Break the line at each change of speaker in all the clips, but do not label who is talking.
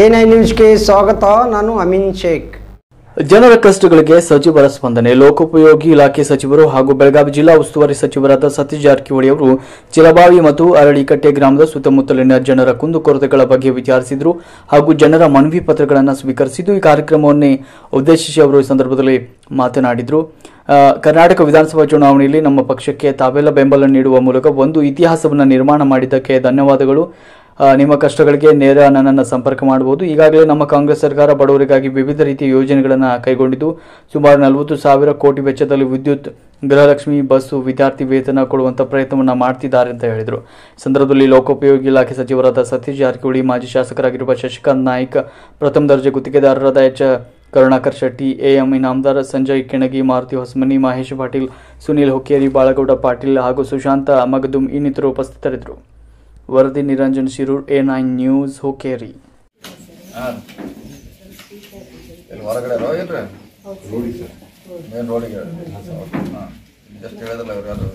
A nine ನ್ಯೂಸ್ಗೆ ಸ್ವಾಗತ, ನಾನು ಅಮಿನ್ ಶೇಖ್.
ಜನರ ಕಷ್ಟಗಳಿಗೆ ಸಚಿವರ ಸ್ಪಂದನೆ. ಲೋಕೋಪಯೋಗಿ ಇಲಾಖೆ ಸಚಿವರು ಹಾಗೂ ಬೆಳಗಾವಿ ಜಿಲ್ಲಾ ಉಸ್ತುವಾರಿ ಸಚಿವರಾದ ಸತೀಶ್ ಜಾರಕಿಹೊಳಿ ಅವರು ಚಿಲಬಾವಿ ಮತ್ತು ಅರಳಿಕಟ್ಟೆ ಗ್ರಾಮದ ಸುತ್ತಮುತ್ತಲಿನ ಜನರ ಕುಂದುಕೊರತೆಗಳ ಬಗ್ಗೆ ವಿಚಾರಿಸಿದರು ಹಾಗೂ ಜನರ ಮನವಿ ಪತ್ರಗಳನ್ನು ಸ್ವೀಕರಿಸಿದ್ದು ಈ ಕಾರ್ಯಕ್ರಮವನ್ನೇ ಉದ್ದೇಶಿಸಿ ಅವರು ಈ ಸಂದರ್ಭದಲ್ಲಿ ಮಾತನಾಡಿದರು. ಕರ್ನಾಟಕ ವಿಧಾನಸಭಾ ಚುನಾವಣೆಯಲ್ಲಿ ನಮ್ಮ ಪಕ್ಷಕ್ಕೆ ತಾವೆಲ್ಲ ಬೆಂಬಲ ನೀಡುವ ಮೂಲಕ ಒಂದು ಇತಿಹಾಸವನ್ನು ನಿರ್ಮಾಣ ಮಾಡಿದ್ದಕ್ಕೆ ಧನ್ಯವಾದಗಳು. ನಿಮ್ಮ ಕಷ್ಟಗಳಿಗೆ ನೇರ ನನ್ನನ್ನು ಸಂಪರ್ಕ ಮಾಡಬಹುದು. ಈಗಾಗಲೇ ನಮ್ಮ ಕಾಂಗ್ರೆಸ್ ಸರ್ಕಾರ ಬಡವರಿಗಾಗಿ ವಿವಿಧ ರೀತಿಯ ಯೋಜನೆಗಳನ್ನು ಕೈಗೊಂಡಿದ್ದು, ಸುಮಾರು ನಲವತ್ತು ಸಾವಿರ ಕೋಟಿ ವೆಚ್ಚದಲ್ಲಿ ವಿದ್ಯುತ್, ಗೃಹಲಕ್ಷ್ಮಿ, ಬಸ್ಸು, ವಿದ್ಯಾರ್ಥಿ ವೇತನ ಕೊಡುವಂಥ ಪ್ರಯತ್ನವನ್ನು ಮಾಡ್ತಿದ್ದಾರೆ ಅಂತ ಹೇಳಿದರು. ಸಂದರ್ಭದಲ್ಲಿ ಲೋಕೋಪಯೋಗಿ ಇಲಾಖೆ ಸಚಿವರಾದ ಸತೀಶ್ ಜಾರಕಿಹೊಳಿ, ಮಾಜಿ ಶಾಸಕರಾಗಿರುವ ಶಶಿಕಾಂತ್ ನಾಯ್ಕ್, ಪ್ರಥಮ ದರ್ಜೆ ಗುತ್ತಿಗೆದಾರರಾದ ಎಚ್. ಕರುಣಾಕರ್ ಶೆಟ್ಟಿ, ಎಎಂ ಇನಾಮದಾರ್, ಸಂಜಯ್ ಕೆಣಗಿ, ಮಾರುತಿ ಹೊಸಮನಿ, ಮಹೇಶ್ ಪಾಟೀಲ್, ಸುನೀಲ್ ಹುಕ್ಕೇರಿ, ಬಾಳಗೌಡ ಪಾಟೀಲ್ ಹಾಗೂ ಸುಶಾಂತ ಮಗದುಮ್ ಇನ್ನಿತರು ಉಪಸ್ಥಿತರಿದ್ದರು. ವರದಿ Niranjan Shirur A nine news
Hukkeri ಹೊರಗಡೆ ಮೇನ್ ರೋಡಿಗೆ ಹಾಂ. ಜಸ್ಟ್ ಹೇಳಿದ್ರಲ್ಲ ಅವ್ರು ಯಾರು.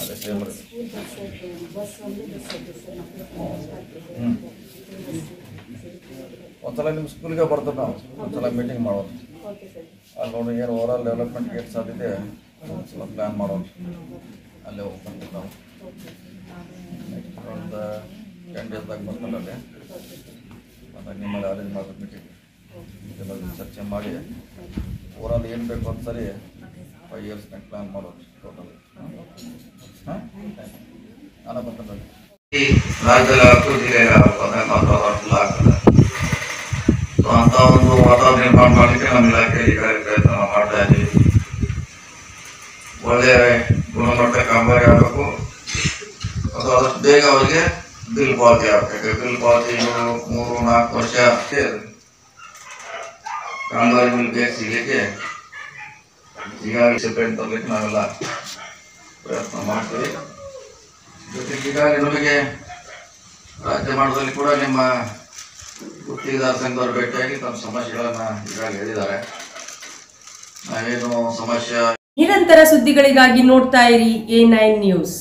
ಅದೇ ಸೇಮ್ ರೀ. ಹ್ಞೂ ಒಂದ್ಸಲ ನಿಮ್ಮ ಸ್ಕೂಲ್ಗೆ ಬರ್ತದೆ ನಾವು. ಒಂದ್ಸಲ ಮೀಟಿಂಗ್ ಮಾಡೋದು. ಅಲ್ಲಿ ನೋಡಿ ಏನು ಓವರಾಲ್ ಡೆವಲಪ್ಮೆಂಟ್ ಏನು ಸಾಧ್ಯತೆ ಒಂದ್ಸಲ ಪ್ಲ್ಯಾನ್ ಮಾಡೋಣ. ಅಲ್ಲೇ ಹೋಗ್ಕೊಂತೀವಿ ನಾವು. ನೆಕ್ಸ್ಟ್ ಒಂದು ಟೆನ್ ಡೇಸ್ದಾಗ ಬರ್ತಾನೆ ಅಲ್ಲಿ. ಮತ್ತು ನಿಮ್ಮಲ್ಲಿ ಅರೇಂಜ್ ಮಾಡ್ಬೇಕು ಮೀಟಿಂಗ್ ಇದೆಲ್ಲ ಚರ್ಚೆ ಮಾಡಿ. ಓವರಾಲ್ ಏನು ಬೇಕು ಅಂತ ಸರಿ ಫೈವ್ ಇಯರ್ಸ್ ಪ್ಲಾನ್ ಮಾಡೋದು ಟೋಟಲ್ ಹಾಂ? ನಾನು ಬರ್ತಾನೆ
ಈ ರಾಜ್ಯದಲ್ಲಿ ಹತ್ತು ಜಿಲ್ಲೆಯ ಹದಿನೆಂಟು ವರ್ಷ ಆಗ್ತದೆ ಸೊ ಅಂತ ಒಂದು ವಾತಾವರಣ ನಿರ್ಮಾಣ ಮಾಡಲಿಕ್ಕೆ ನಮ್ಮ ಇಲಾಖೆ ಈಗಾಗಲೇ ಪ್ರಯತ್ನ ನಾವು ಮಾಡ್ತಾ ಇದ್ದೀವಿ. ಒಳ್ಳೆಯ ಗುಣಮಟ್ಟ ಕಾಮಗಾರಿ ಆಗಬೇಕು. ಅದು ಆದಷ್ಟು ಬೇಗ ಅವರಿಗೆ ಬಿಲ್ ಪಾವತಿ ಆಗಬೇಕು. ಬಿಲ್ ಪಾವತಿ ಮೂರು, ನಾಲ್ಕು ವರ್ಷ. ಕಾಮಗಾರಿ ಬಿಲ್ ಬೇಗ ಸಿಗಲಿಕ್ಕೆ ಈಗಾಗಲೇ ಸೆಪ್ರೇಟ್ ತರಲಿಕ್ಕೆ ನಾವೆಲ್ಲ ಪ್ರಯತ್ನ ಮಾಡ್ತೀವಿ. ಜೊತೆಗೆ ಈಗಾಗಲೇ ನಮಗೆ ರಾಜ್ಯ ಮಟ್ಟದಲ್ಲಿ ಕೂಡ ನಿಮ್ಮ ಗುತ್ತಿಗೆದಾರ ಸಂಘದವರು ಭೇಟಿಯಾಗಿ ತಮ್ಮ ಸಮಸ್ಯೆಗಳನ್ನು ಈಗಾಗಲೇ ಹೇಳಿದ್ದಾರೆ. ನಾವೇನು ಸಮಸ್ಯೆ
ನಿರಂತರ ಸುದ್ದಿಗಳಿಗಾಗಿ ನೋಡ್ತಾ ಇರಿ ಎ ನೈನ್ ನ್ಯೂಸ್.